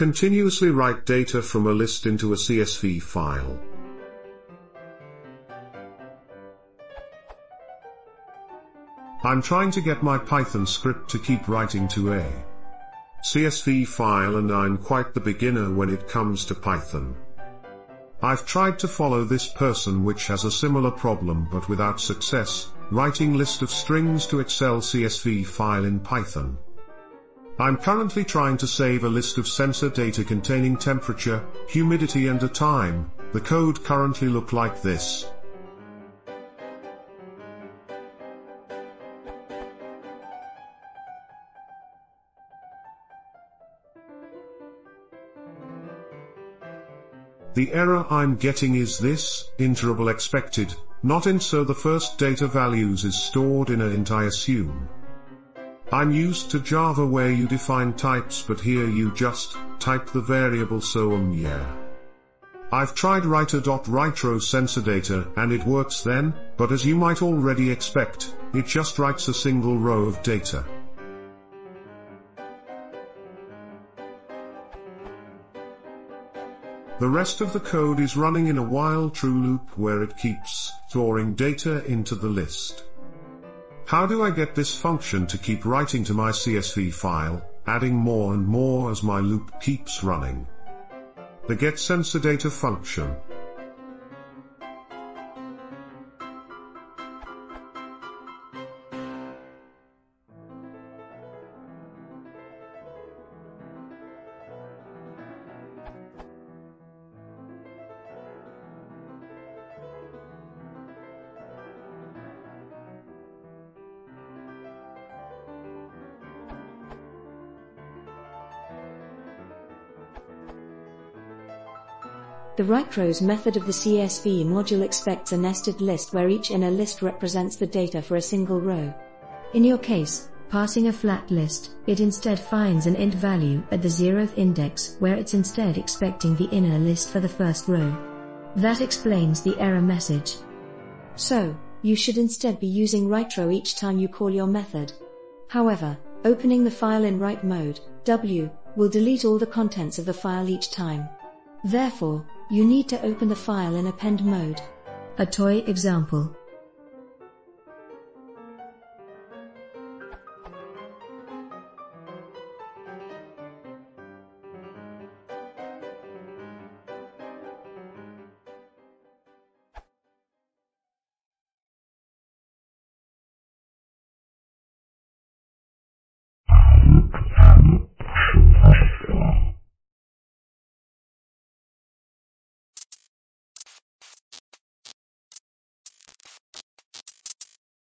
Continuously write data from a list into a CSV file. I'm trying to get my Python script to keep writing to a CSV file and I'm quite the beginner when it comes to Python. I've tried to follow this person which has a similar problem but without success, writing list of strings to Excel CSV file in Python. I'm currently trying to save a list of sensor data containing temperature, humidity and a time, the code currently look like this. The error I'm getting is this, iterable expected, not int so the first data values is stored in a int I assume. I'm used to Java where you define types but here you just type the variable so um yeah. I've tried writer.writeRow sensor data and it works then, but as you might already expect, it just writes a single row of data. The rest of the code is running in a while true loop where it keeps storing data into the list. How do I get this function to keep writing to my CSV file, adding more and more as my loop keeps running? The getSensorData function The writeRows method of the CSV module expects a nested list where each inner list represents the data for a single row. In your case, passing a flat list, it instead finds an int value at the zeroth index where it's instead expecting the inner list for the first row. That explains the error message. So, you should instead be using writeRow each time you call your method. However, opening the file in write mode, W, will delete all the contents of the file each time. Therefore, you need to open the file in append mode. A toy example.